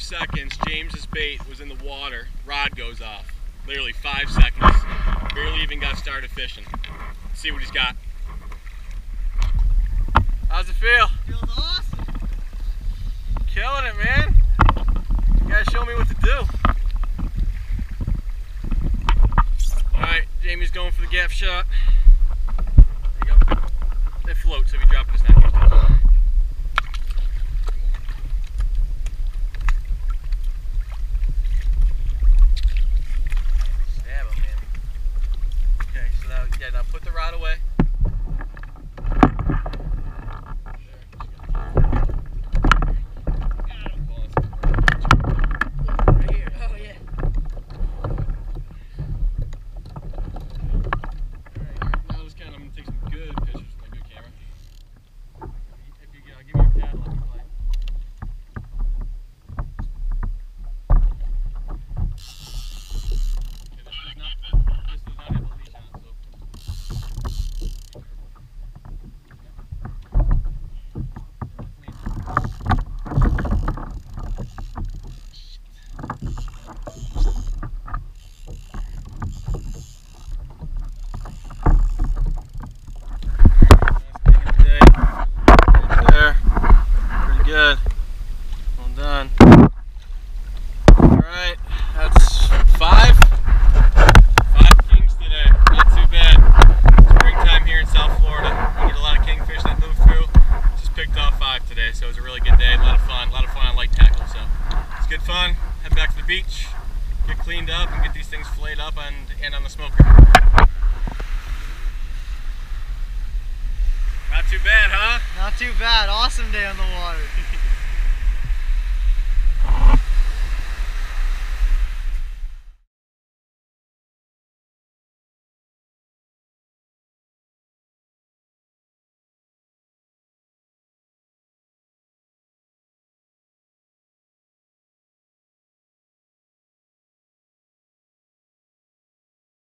seconds, James's bait was in the water. Rod goes off. Literally five seconds. Barely even got started fishing. Let's see what he's got. How's it feel? Feels awesome. Killing it, man. You gotta show me what to do. Alright, Jamie's going for the gaff shot. There you go. It floats if you drop it, it's not used up. Stab him, man. Okay, so now, yeah, now put the rod away. Right here. Oh yeah. Alright, now this kind of, I'm gonna take some good pictures with my good camera. If you, I'll give you your paddle, let me play. Okay, this does not, this does not have a leash on it, so. Day. Right there. Pretty good. Well done. Alright, that's five. Five kings today. Not too bad. Springtime here in South Florida. We get a lot of kingfish that move through. Just picked off five today, so it was a really good day. A lot of fun. A lot of fun on light tackle, so it's good fun. Head back to the beach, get cleaned up, and get these things flayed up and, and on the smoker. Not too bad, huh? Not too bad. Awesome day on the water.